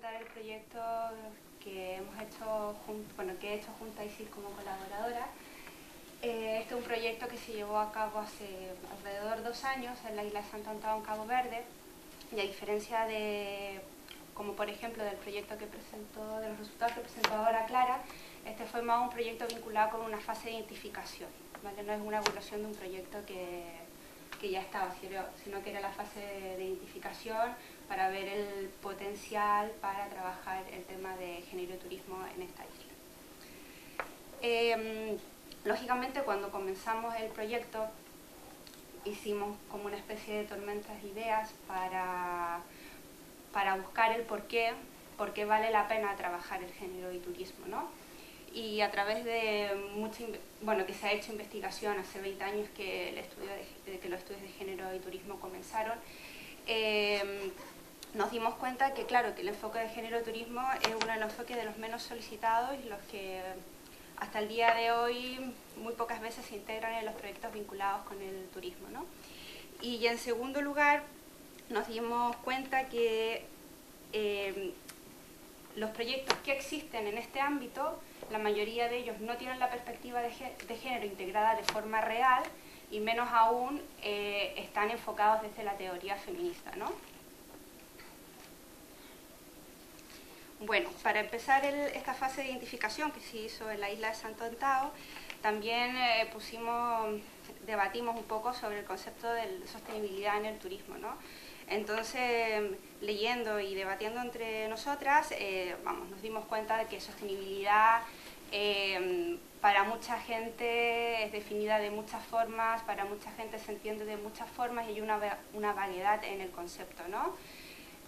presentar el proyecto que hemos hecho, bueno, que he hecho junto a ISIL como colaboradora. Eh, este es un proyecto que se llevó a cabo hace alrededor de dos años en la isla de Santo Antón, en Cabo Verde, y a diferencia de, como por ejemplo del proyecto que presentó, de los resultados que presentó ahora Clara, este fue más un proyecto vinculado con una fase de identificación, ¿vale? no es una evaluación de un proyecto que, que ya estaba, sino que era la fase de identificación para ver el potencial para trabajar el tema de género y turismo en esta isla. Em, lógicamente cuando comenzamos el proyecto hicimos como una especie de tormentas de ideas para, para buscar el por qué, por qué vale la pena trabajar el género y turismo, ¿no? y a través de mucha, bueno, que se ha hecho investigación hace 20 años que, el estudio de, que los estudios de género y turismo comenzaron, eh, nos dimos cuenta que, claro, que el enfoque de género turismo es uno de los enfoques de los menos solicitados y los que hasta el día de hoy muy pocas veces se integran en los proyectos vinculados con el turismo. ¿no? Y en segundo lugar, nos dimos cuenta que eh, los proyectos que existen en este ámbito la mayoría de ellos no tienen la perspectiva de, género integrada de forma real y menos aún eh, están enfocados desde la teoría feminista. ¿no? Bueno, para empezar esta fase de identificación que se hizo en la isla de Santo Antao, también eh, pusimos, debatimos un poco sobre el concepto de sostenibilidad en el turismo. ¿no? Entonces, leyendo y debatiendo entre nosotras, eh, vamos, nos dimos cuenta de que sostenibilidad Em, para mucha gente es definida de muchas formas, para mucha gente se entiende de muchas formas y hay una, una variedad en el concepto, ¿no?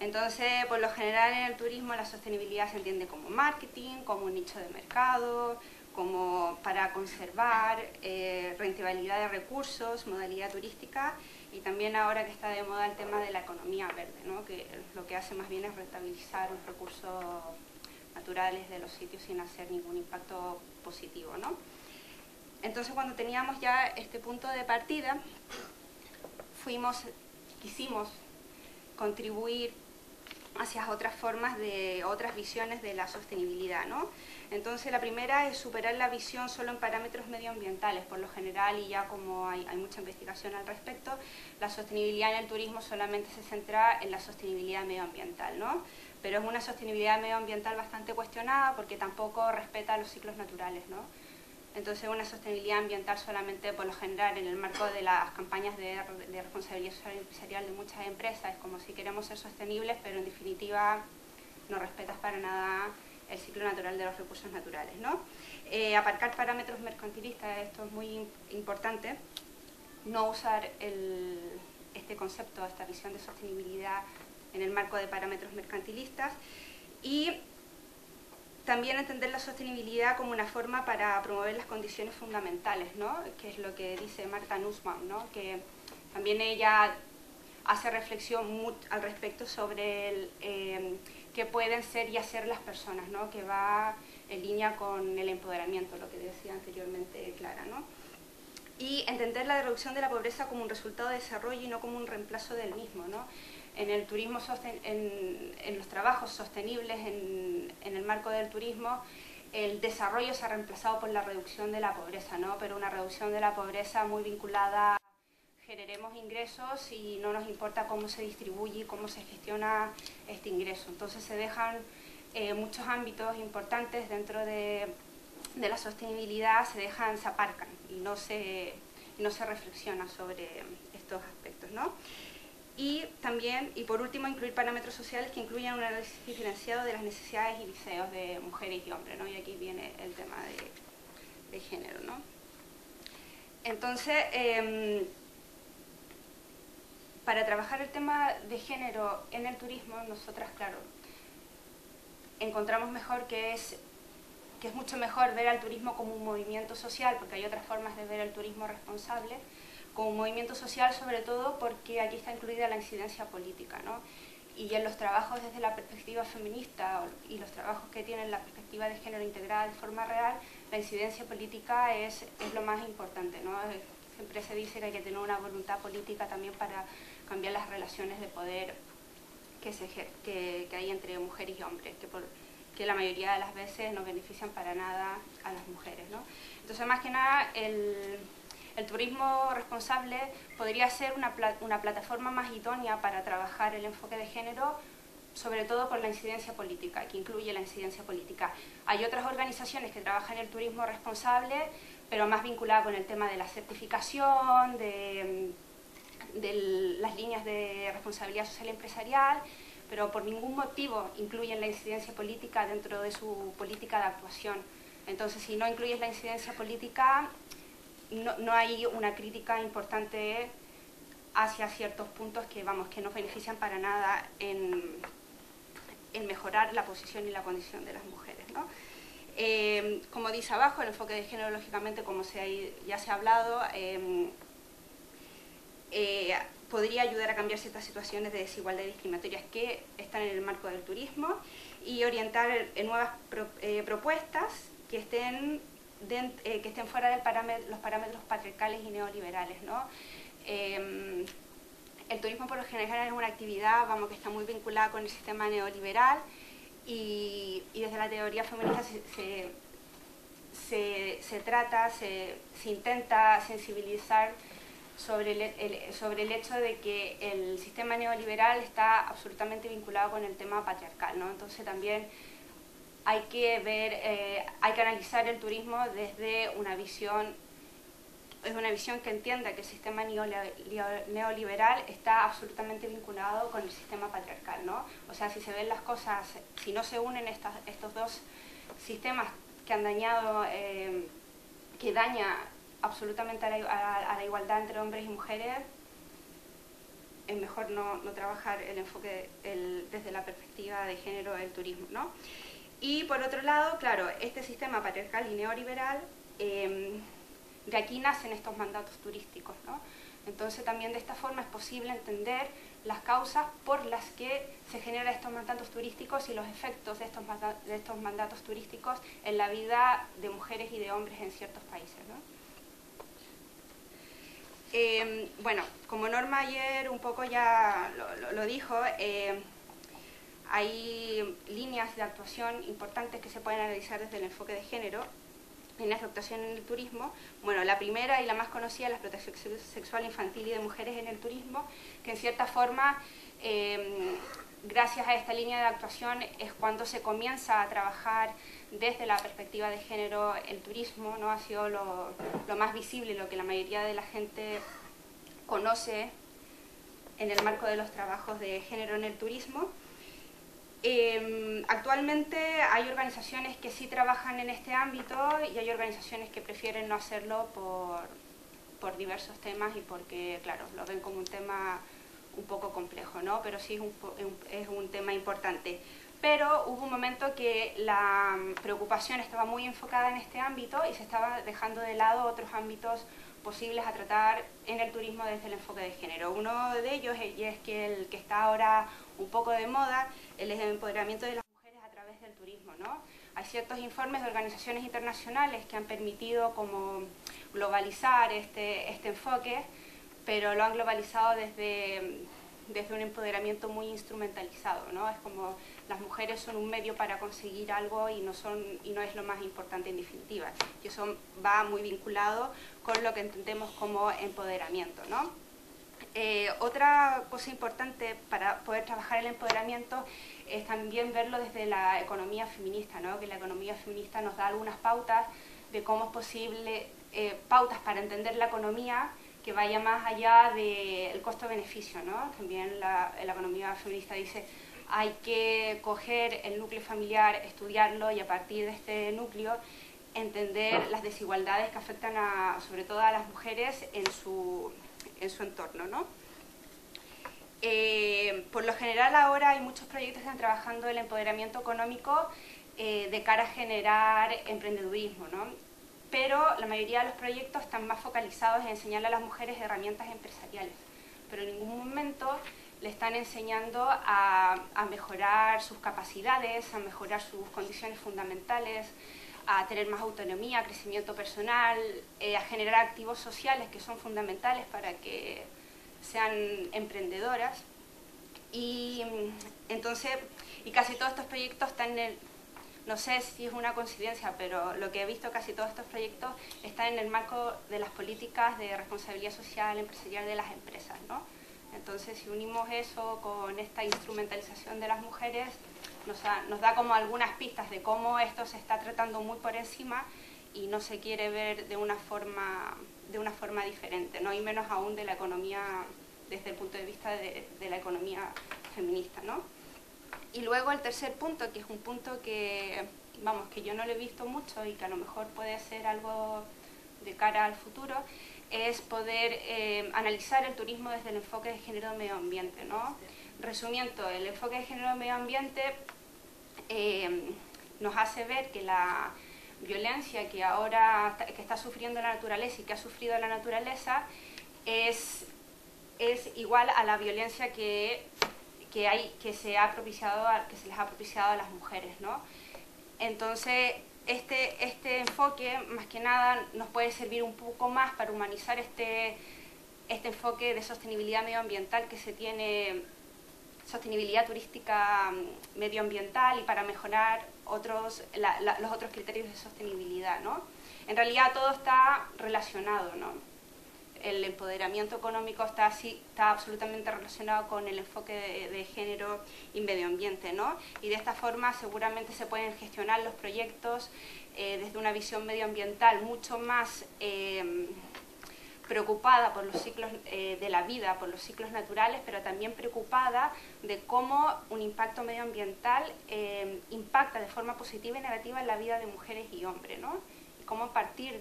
Entonces, por lo general en el turismo la sostenibilidad se entiende como marketing, como un nicho de mercado, como para conservar, eh, rentabilidad de recursos, modalidad turística y también ahora que está de moda el tema de la economía verde, ¿no? que lo que hace más bien es rentabilizar un recurso naturales de los sitios sin hacer ningún impacto positivo. ¿no? Entonces cuando teníamos ya este punto de partida, fuimos, quisimos contribuir hacia otras formas de otras visiones de la sostenibilidad. ¿no? Entonces la primera es superar la visión solo en parámetros medioambientales, por lo general, y ya como hay, hay, mucha investigación al respecto, la sostenibilidad en el turismo solamente se centra en la sostenibilidad medioambiental. ¿no? pero es una sostenibilidad medioambiental bastante cuestionada porque tampoco respeta los ciclos naturales. ¿no? Entonces una sostenibilidad ambiental solamente por lo general en el marco de las campañas de, responsabilidad social empresarial de muchas empresas es como si queremos ser sostenibles, pero en definitiva no respetas para nada el ciclo natural de los recursos naturales. ¿no? Eh, aparcar parámetros mercantilistas, esto es muy importante, no usar este concepto, esta visión de sostenibilidad en el marco de parámetros mercantilistas y también entender la sostenibilidad como una forma para promover las condiciones fundamentales, ¿no? que es lo que dice Marta Nussbaum, ¿no? que también ella hace reflexión al respecto sobre el, eh, qué pueden ser y hacer las personas, ¿no? que va en línea con el empoderamiento, lo que decía anteriormente Clara. ¿no? Y entender la reducción de la pobreza como un resultado de desarrollo y no como un reemplazo del mismo. ¿no? en el turismo en, los trabajos sostenibles en, el marco del turismo el desarrollo se ha reemplazado por la reducción de la pobreza, ¿no? pero una reducción de la pobreza muy vinculada a generemos ingresos y no nos importa cómo se distribuye y cómo se gestiona este ingreso. Entonces se dejan eh, muchos ámbitos importantes dentro de, la sostenibilidad, se dejan, se aparcan y no se, no se reflexiona sobre estos aspectos. ¿no? Y también, y por último, incluir parámetros sociales que incluyan un análisis diferenciado de las necesidades y deseos de mujeres y hombres, ¿no? Y aquí viene el tema de, género, ¿no? Entonces, em, para trabajar el tema de género en el turismo, nosotras, claro, encontramos mejor que es, que es mucho mejor ver al turismo como un movimiento social, porque hay otras formas de ver el turismo responsable, como movimiento social sobre todo porque aquí está incluida la incidencia política, ¿no? Y en los trabajos desde la perspectiva feminista y los trabajos que tienen la perspectiva de género integrada de forma real, la incidencia política es, es lo más importante, ¿no? Siempre se dice que hay que tener una voluntad política también para cambiar las relaciones de poder que, se, que, hay entre mujeres y hombres, que la mayoría de las veces no benefician para nada a las mujeres. ¿no? Entonces, más que nada, el, turismo responsable podría ser una, una plataforma más idónea para trabajar el enfoque de género sobre todo por la incidencia política, que incluye la incidencia política. Hay otras organizaciones que trabajan el turismo responsable, pero más vinculada con el tema de la certificación, de, de las líneas de responsabilidad social empresarial, pero por ningún motivo incluyen la incidencia política dentro de su política de actuación. Entonces, si no incluyes la incidencia política, no, no hay una crítica importante hacia ciertos puntos que, vamos, que no benefician para nada en, en mejorar la posición y la condición de las mujeres. ¿no? Eh, como dice abajo, el enfoque de género, lógicamente, como se ya se ha hablado, eh, eh, podría ayudar a cambiar ciertas situaciones de desigualdad discriminatorias que están en el marco del turismo y orientar en nuevas propuestas que estén, que estén fuera de los parámetros patriarcales y neoliberales. ¿no? el turismo por lo general es una actividad vamos, que está muy vinculada con el sistema neoliberal y, desde la teoría feminista se, trata, se, intenta sensibilizar sobre el, sobre el hecho de que el sistema neoliberal está absolutamente vinculado con el tema patriarcal. ¿no? Entonces también hay que ver, eh, hay que analizar el turismo desde una visión es una visión que entienda que el sistema neoliberal está absolutamente vinculado con el sistema patriarcal, ¿no? O sea, si se ven las cosas, si no se unen estos dos sistemas que han dañado, eh, que daña absolutamente a la, igualdad entre hombres y mujeres, es mejor no, trabajar el enfoque desde la perspectiva de género del turismo, ¿no? Y por otro lado, claro, este sistema patriarcal y neoliberal eh, de aquí nacen estos mandatos turísticos. ¿no? Entonces también de esta forma es posible entender las causas por las que se generan estos mandatos turísticos y los efectos de estos, de estos mandatos turísticos en la vida de mujeres y de hombres en ciertos países. ¿no? Em, bueno, como Norma ayer un poco ya lo, dijo, em, hay líneas de actuación importantes que se pueden analizar desde el enfoque de género en la explotación en el turismo. Bueno, la primera y la más conocida es la explotación sexual infantil y de mujeres en el turismo, que en cierta forma, em, gracias a esta línea de actuación, es cuando se comienza a trabajar desde la perspectiva de género el turismo, ¿no? Ha sido lo, más visible, lo que la mayoría de la gente conoce en el marco de los trabajos de género en el turismo. Em, actualmente hay organizaciones que sí trabajan en este ámbito y hay organizaciones que prefieren no hacerlo por, por diversos temas y porque, claro, lo ven como un tema un poco complejo, ¿no? Pero sí es un, es un tema importante. Pero hubo un momento que la preocupación estaba muy enfocada en este ámbito y se estaba dejando de lado otros ámbitos posibles a tratar en el turismo desde el enfoque de género. Uno de ellos es que el que está ahora un poco de moda, el empoderamiento de las mujeres a través del turismo. ¿no? Hay ciertos informes de organizaciones internacionales que han permitido como globalizar este, este enfoque, pero lo han globalizado desde, desde un empoderamiento muy instrumentalizado. ¿no? Es como las mujeres son un medio para conseguir algo y no, son, y no es lo más importante en definitiva. Y eso va muy vinculado con lo que entendemos como empoderamiento. ¿no? Eh, otra cosa importante para poder trabajar el empoderamiento es también verlo desde la economía feminista, ¿no? que la economía feminista nos da algunas pautas de cómo es posible, eh, pautas para entender la economía que vaya más allá del costo-beneficio. ¿no? También la, la economía feminista dice hay que coger el núcleo familiar, estudiarlo y a partir de este núcleo entender las desigualdades que afectan a, sobre todo a las mujeres en su, en su entorno. ¿no? Eh, por lo general ahora hay muchos proyectos que están trabajando el empoderamiento económico eh, de cara a generar emprendedurismo, ¿no? Pero la mayoría de los proyectos están más focalizados en enseñarle a las mujeres herramientas empresariales, pero en ningún momento le están enseñando a, mejorar sus capacidades, a mejorar sus condiciones fundamentales, a tener más autonomía, crecimiento personal, eh, a generar activos sociales que son fundamentales para que sean emprendedoras. Y mm, entonces, y casi todos estos proyectos están en el, no sé si es una coincidencia, pero lo que he visto casi todos estos proyectos están en el marco de las políticas de responsabilidad social empresarial de las empresas, ¿no? Entonces, si unimos eso con esta instrumentalización de las mujeres, nos da, nos da como algunas pistas de cómo esto se está tratando muy por encima y no se quiere ver de una forma, de una forma diferente, ¿no? y menos aún de la economía desde el punto de vista de, de la economía feminista. ¿no? Y luego el tercer punto, que es un punto que, vamos, que yo no lo he visto mucho y que a lo mejor puede ser algo de cara al futuro, es poder eh, analizar el turismo desde el enfoque de género medio ambiente. ¿no? Resumiendo, el enfoque de género medio ambiente eh, nos hace ver que la violencia que ahora que está sufriendo la naturaleza y que ha sufrido la naturaleza es, es igual a la violencia que, que, hay, que, se ha propiciado, que se les ha propiciado a las mujeres. ¿no? Entonces, este, este enfoque, más que nada, nos puede servir un poco más para humanizar este, este enfoque de sostenibilidad medioambiental que se tiene, sostenibilidad turística mm, medioambiental y para mejorar otros, los otros criterios de sostenibilidad. ¿no? En realidad todo está relacionado. ¿no? El empoderamiento económico está, así, está absolutamente relacionado con el enfoque de, género y medio ambiente, ¿no? Y de esta forma seguramente se pueden gestionar los proyectos eh, desde una visión medioambiental mucho más eh, preocupada por los ciclos eh, de la vida, por los ciclos naturales, pero también preocupada de cómo un impacto medioambiental impacta de forma positiva y negativa en la vida de mujeres y hombres, ¿no? Y cómo partir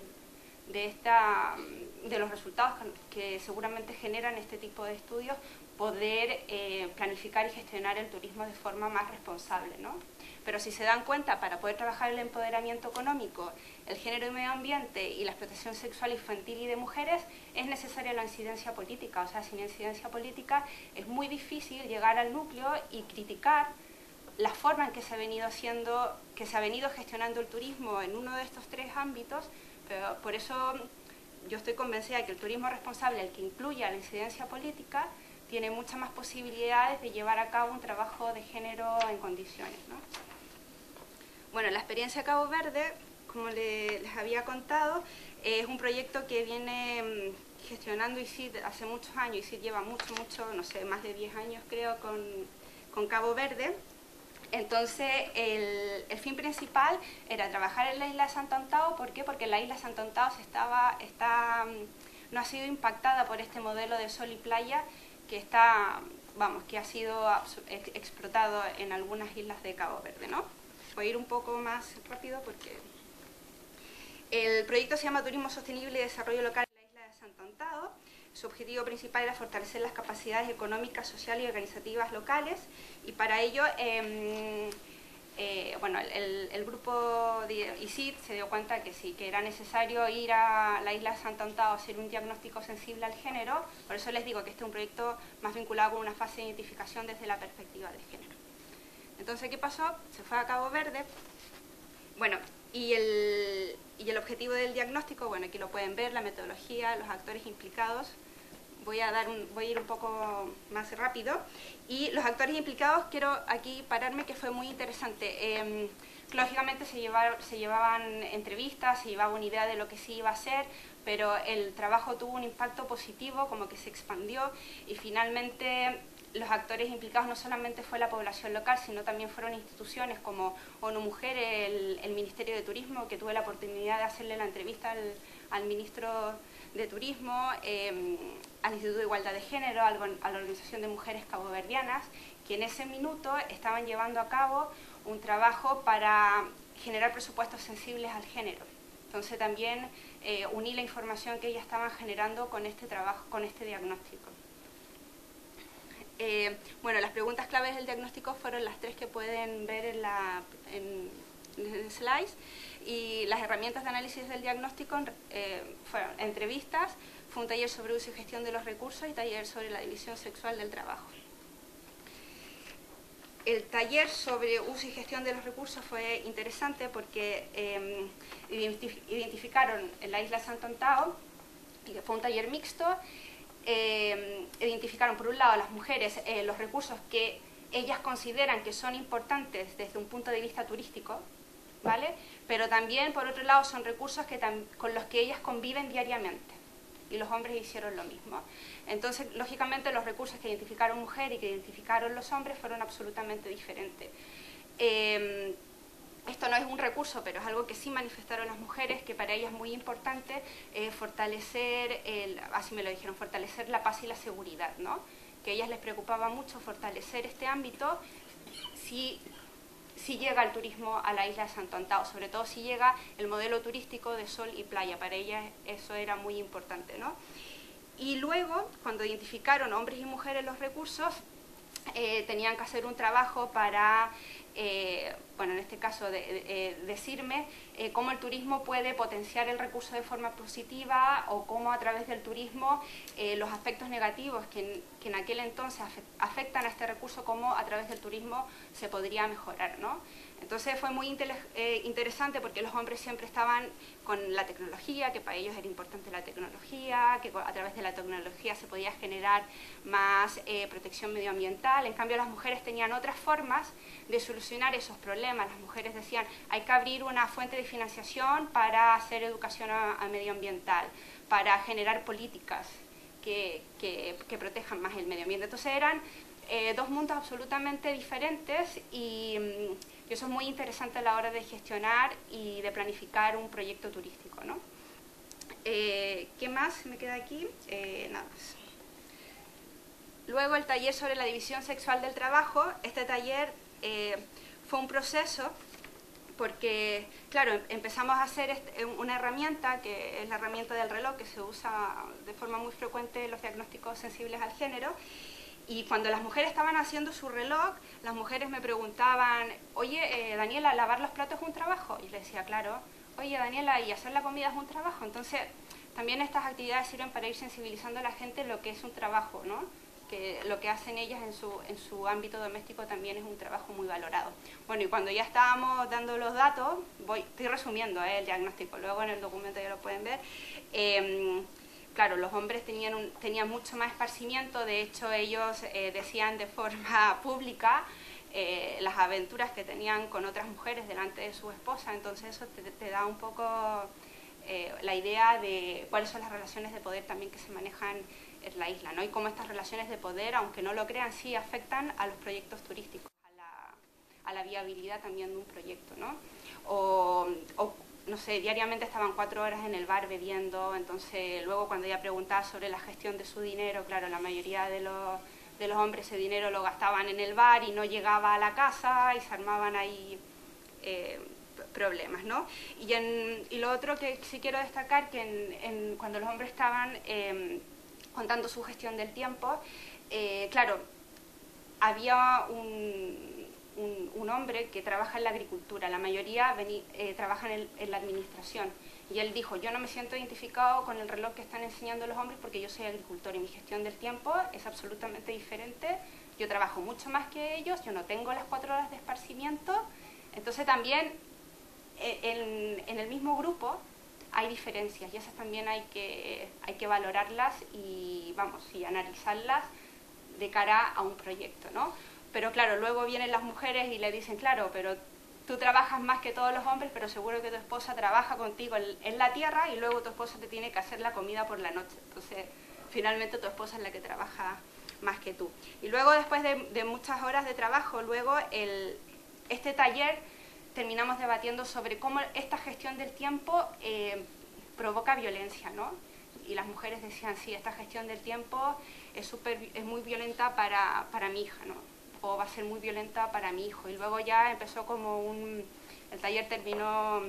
de, esta, de los resultados que seguramente generan este tipo de estudios, poder eh, planificar y gestionar el turismo de forma más responsable. ¿no? Pero si se dan cuenta, para poder trabajar el empoderamiento económico, el género y medio ambiente y la explotación sexual infantil y de mujeres, es necesaria la incidencia política. O sea, sin incidencia política es muy difícil llegar al núcleo y criticar la forma en que se ha venido haciendo, que se ha venido gestionando el turismo en uno de estos tres ámbitos por eso yo estoy convencida de que el turismo responsable, el que incluya la incidencia política, tiene muchas más posibilidades de llevar a cabo un trabajo de género en condiciones. Bueno, la experiencia Cabo Verde, como les había contado, es un proyecto que viene mm, gestionando ICID hace muchos años, ICID lleva mucho, mucho, no sé, más de 10 años creo con Cabo Verde, entonces, el, fin principal era trabajar en la isla de Santo Antao. ¿Por qué? Porque la isla de Santo Antao estaba, está, no ha sido impactada por este modelo de sol y playa que está, vamos, que ha sido explotado en algunas islas de Cabo Verde, ¿no? Voy a ir un poco más rápido porque el proyecto se llama Turismo Sostenible y Desarrollo Local en la isla de Santo Antao su objetivo principal era fortalecer las capacidades económicas, sociales y organizativas locales y para ello em, eh, bueno, el, grupo de ICID se dio cuenta que sí, que era necesario ir a la isla de Santo Antao a hacer un diagnóstico sensible al género, por eso les digo que este es un proyecto más vinculado con una fase de identificación desde la perspectiva de género. Entonces, ¿qué pasó? Se fue a Cabo Verde, bueno, y el, y el objetivo del diagnóstico, bueno, aquí lo pueden ver, la metodología, los actores implicados. Voy a, dar un, voy a ir un poco más rápido. Y los actores implicados, quiero aquí pararme, que fue muy interesante. Em, lógicamente se, se llevaban entrevistas, se llevaba una idea de lo que sí iba a ser, pero el trabajo tuvo un impacto positivo, como que se expandió y finalmente los actores implicados no solamente fue la población local, sino también fueron instituciones como ONU Mujer, el, Ministerio de Turismo, que tuve la oportunidad de hacerle la entrevista al, ministro de Turismo, em, al Instituto de Igualdad de Género, a la Organización de Mujeres Caboverdianas, que en ese minuto estaban llevando a cabo un trabajo para generar presupuestos sensibles al género. Entonces también eh, uní la información que ellas estaban generando con este trabajo, con este diagnóstico. Eh, bueno, las preguntas claves del diagnóstico fueron las tres que pueden ver en, la, en, slides y las herramientas de análisis del diagnóstico eh, fueron entrevistas, fue un taller sobre uso y gestión de los recursos y taller sobre la división sexual del trabajo. El taller sobre uso y gestión de los recursos fue interesante porque em, identificaron en la isla Santo Antao, fue un taller mixto, eh, identificaron por un lado las mujeres eh, los recursos que ellas consideran que son importantes desde un punto de vista turístico, ¿vale? Pero también, por otro lado, son recursos que con los que ellas conviven diariamente. Y los hombres hicieron lo mismo. Entonces, lógicamente, los recursos que identificaron mujeres y que identificaron los hombres fueron absolutamente diferentes. Eh, esto no es un recurso, pero es algo que sí manifestaron las mujeres, que para ellas es muy importante eh, fortalecer, así me lo dijeron, fortalecer la paz y la seguridad, ¿no? Que a ellas les preocupaba mucho fortalecer este ámbito si, si llega el turismo a la isla de Santo Antao, sobre todo si llega el modelo turístico de sol y playa, para ellas eso era muy importante, ¿no? Y luego, cuando identificaron hombres y mujeres los recursos, eh, tenían que hacer un trabajo para eh, bueno, en este caso de, eh, decirme eh, cómo el turismo puede potenciar el recurso de forma positiva o cómo a través del turismo los aspectos negativos que en, aquel entonces afectan a este recurso, cómo a través del turismo se podría mejorar, ¿no? Entonces fue muy eh, interesante porque los hombres siempre estaban con la tecnología, que para ellos era importante la tecnología, que a través de la tecnología se podía generar más eh, protección medioambiental. En cambio, las mujeres tenían otras formas de solucionar esos problemas. Las mujeres decían, hay que abrir una fuente de financiación para hacer educación medioambiental, para generar políticas que, protejan más el medio ambiente. Entonces eran eh, dos mundos absolutamente diferentes y mm, y eso es muy interesante a la hora de gestionar y de planificar un proyecto turístico. ¿no? Eh, ¿Qué más me queda aquí? Eh, nada más. Luego el taller sobre la división sexual del trabajo. Este taller eh, fue un proceso porque, claro, empezamos a hacer una herramienta, que es la herramienta del reloj, que se usa de forma muy frecuente en los diagnósticos sensibles al género, y cuando las mujeres estaban haciendo su reloj, las mujeres me preguntaban, oye, eh, Daniela, ¿lavar los platos es un trabajo? Y le decía, claro, oye, Daniela, ¿y hacer la comida es un trabajo? Entonces, también estas actividades sirven para ir sensibilizando a la gente lo que es un trabajo, ¿no? que lo que hacen ellas en su, en su ámbito doméstico también es un trabajo muy valorado. Bueno, y cuando ya estábamos dando los datos, voy, estoy resumiendo ¿eh? el diagnóstico, luego en el documento ya lo pueden ver, em, claro, los hombres tenían, tenían mucho más esparcimiento, de hecho ellos eh, decían de forma pública eh, las aventuras que tenían con otras mujeres delante de su esposa, entonces eso te, da un poco eh, la idea de cuáles son las relaciones de poder también que se manejan en la isla, ¿no? Y cómo estas relaciones de poder, aunque no lo crean, sí afectan a los proyectos turísticos, a la, a la viabilidad también de un proyecto, no diariamente estaban cuatro horas en el bar bebiendo, entonces luego cuando ella preguntaba sobre la gestión de su dinero, claro, la mayoría de los, de los hombres ese dinero lo gastaban en el bar y no llegaba a la casa y se armaban ahí eh, problemas, ¿no? Y, lo otro que sí quiero destacar, que cuando los hombres estaban em, contando su gestión del tiempo, eh, claro, había un un, hombre que trabaja en la agricultura, la mayoría eh, trabajan en, la administración. Y él dijo, yo no me siento identificado con el reloj que están enseñando los hombres porque yo soy agricultor y mi gestión del tiempo es absolutamente diferente. Yo trabajo mucho más que ellos, yo no tengo las cuatro horas de esparcimiento. Entonces también eh, en, el mismo grupo hay diferencias y esas también hay que, hay que valorarlas y, vamos, y analizarlas de cara a un proyecto, ¿no? Pero claro, luego vienen las mujeres y le dicen, claro, pero tú trabajas más que todos los hombres, pero seguro que tu esposa trabaja contigo en, la tierra y luego tu esposa te tiene que hacer la comida por la noche. Entonces, finalmente tu esposa es la que trabaja más que tú. Y luego, después de, muchas horas de trabajo, luego este taller terminamos debatiendo sobre cómo esta gestión del tiempo eh, provoca violencia, ¿no? Y las mujeres decían, sí, esta gestión del tiempo es, super, es muy violenta para, para mi hija, ¿no? O va a ser muy violenta para mi hijo. Y luego ya empezó como un... El taller terminó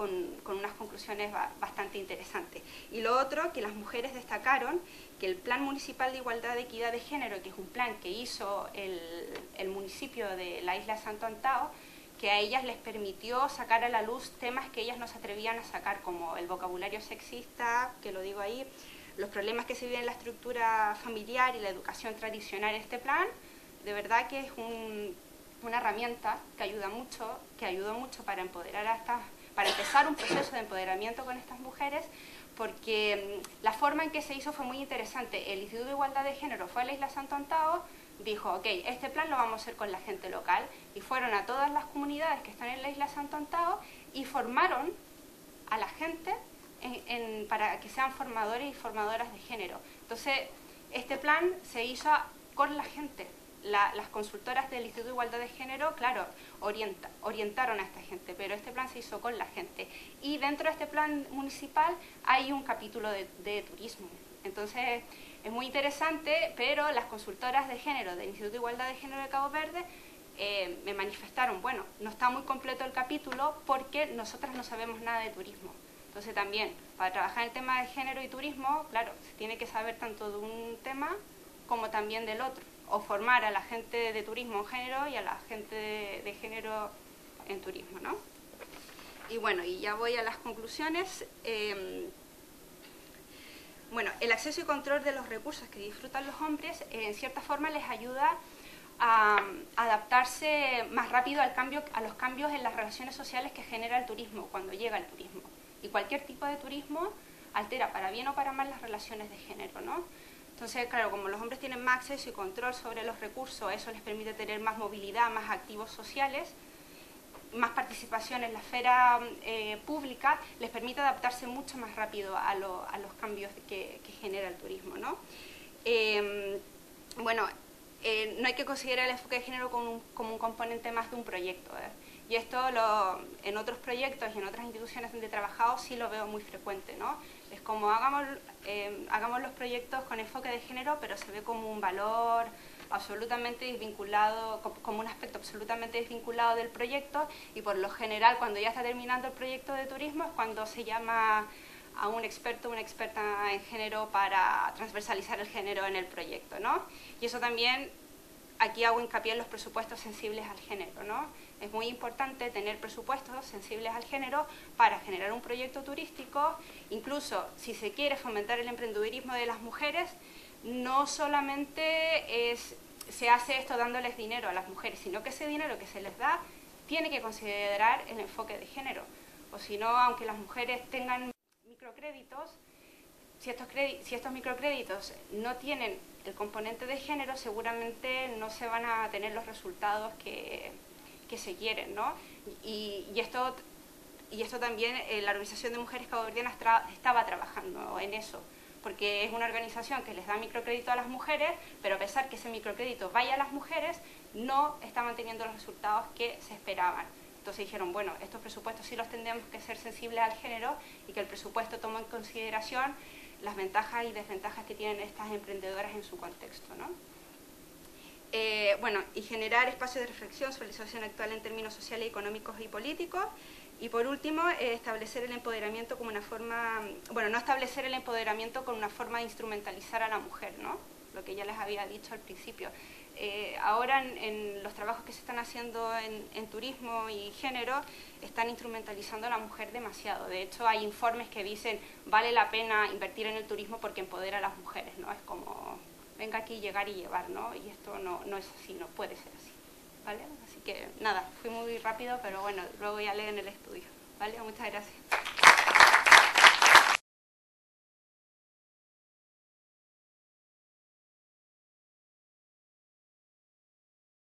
con, unas conclusiones bastante interesantes. Y lo otro, que las mujeres destacaron que el Plan Municipal de Igualdad de Equidad de Género, que es un plan que hizo el, municipio de la isla de Santo Antao, que a ellas les permitió sacar a la luz temas que ellas no se atrevían a sacar, como el vocabulario sexista, que lo digo ahí, los problemas que se viven en la estructura familiar y la educación tradicional en este plan, de verdad que es una herramienta que ayuda mucho, que ayudó mucho para empoderar a estas, para empezar un proceso de empoderamiento con estas mujeres, porque mm, la forma en que se hizo fue muy interesante. El Instituto de Igualdad de Género fue a la isla Santo Antao, dijo, ok, este plan lo vamos a hacer con la gente local, y fueron a todas las comunidades que están en la isla Santo Antao y formaron a la gente para que sean formadores y formadoras de género. Entonces, este plan se hizo con la gente, las consultoras del Instituto de Igualdad de Género, claro, orienta, orientaron a esta gente, pero este plan se hizo con la gente. Y dentro de este plan municipal hay un capítulo de, turismo. Entonces, es muy interesante, pero las consultoras de género del Instituto de Igualdad de Género de Cabo Verde eh, me manifestaron, bueno, no está muy completo el capítulo porque nosotras no sabemos nada de turismo. Entonces también, para trabajar el tema de género y turismo, claro, se tiene que saber tanto de un tema como también del otro o formar a la gente de turismo en género y a la gente de, género en turismo, ¿no? Y bueno, y ya voy a las conclusiones. Em, bueno, el acceso y control de los recursos que disfrutan los hombres, en cierta forma les ayuda a, adaptarse más rápido al cambio, a los cambios en las relaciones sociales que genera el turismo, cuando llega el turismo. Y cualquier tipo de turismo altera para bien o para mal las relaciones de género, ¿no? Entonces, claro, como los hombres tienen más acceso y control sobre los recursos, eso les permite tener más movilidad, más activos sociales, más participación en la esfera eh, pública, les permite adaptarse mucho más rápido a, los cambios que, genera el turismo. ¿no? Em, bueno, eh, no hay que considerar el enfoque de género como un, como un componente más de un proyecto. Y esto lo, en otros proyectos y en otras instituciones donde he trabajado sí lo veo muy frecuente. ¿no? Es como hagamos, eh, hagamos los proyectos con enfoque de género, pero se ve como un valor absolutamente desvinculado, como un aspecto absolutamente desvinculado del proyecto y por lo general cuando ya está terminando el proyecto de turismo es cuando se llama a un experto o una experta en género para transversalizar el género en el proyecto, ¿no? Y eso también, aquí hago hincapié en los presupuestos sensibles al género, ¿no? Es muy importante tener presupuestos sensibles al género para generar un proyecto turístico, incluso si se quiere fomentar el emprendedurismo de las mujeres, no solamente se hace esto dándoles dinero a las mujeres, sino que ese dinero que se les da tiene que considerar el enfoque de género. O si no, aunque las mujeres tengan microcréditos, si estos microcréditos no tienen el componente de género, seguramente no se van a tener los resultados que, que se quieren, ¿no? Y, esto, y esto también eh, la Organización de Mujeres Caboverdianas estaba trabajando en eso, porque es una organización que les da microcrédito a las mujeres, pero a pesar que ese microcrédito vaya a las mujeres, no está manteniendo los resultados que se esperaban. Entonces dijeron, bueno, estos presupuestos sí los tendremos que ser sensibles al género y que el presupuesto tome en consideración las ventajas y desventajas que tienen estas emprendedoras en su contexto. ¿no? Eh, bueno, y generar espacios de reflexión sobre la situación actual en términos sociales, económicos y políticos. Y por último, eh, establecer el empoderamiento como una forma, bueno, no establecer el empoderamiento como una forma de instrumentalizar a la mujer, ¿no? Lo que ya les había dicho al principio. Eh, ahora en, los trabajos que se están haciendo en, en, turismo y género, están instrumentalizando a la mujer demasiado. De hecho, hay informes que dicen, vale la pena invertir en el turismo porque empodera a las mujeres, ¿no? Es como venga aquí, llegar y llevar, ¿no? Y esto no, no es así, no puede ser así, ¿vale? Así que nada, fui muy rápido, pero bueno, luego ya leen el estudio, ¿vale? Muchas gracias.